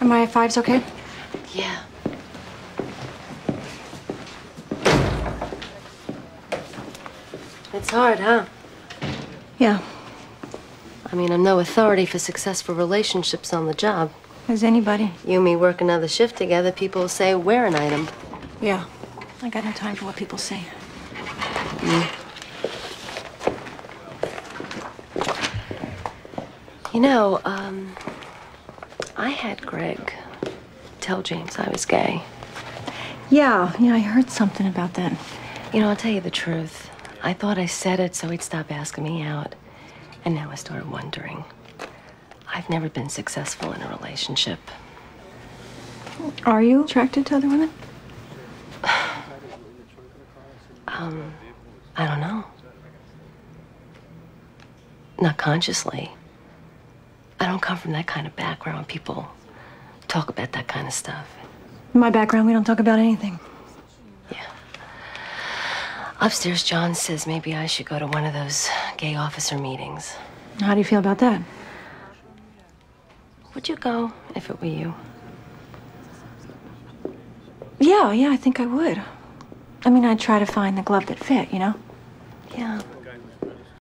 Are my fives okay? Yeah. It's hard, huh? Yeah. I mean, I'm no authority for successful relationships on the job. As anybody. You and me work another shift together, people will say we're an item. Yeah. I got no time for what people say. Mm. You know, um, I had Greg tell James I was gay. Yeah, yeah, I heard something about that. You know, I'll tell you the truth. I thought I said it so he'd stop asking me out. And now I started wondering. I've never been successful in a relationship. Are you attracted to other women? Um, I don't know. Not consciously. Don't come from that kind of background. People talk about that kind of stuff. In my background, we don't talk about anything. Yeah. Upstairs, John says maybe I should go to one of those gay officer meetings. How do you feel about that? Would you go if it were you? Yeah, yeah, I think I would. I mean, I'd try to find the glove that fit, you know? Yeah.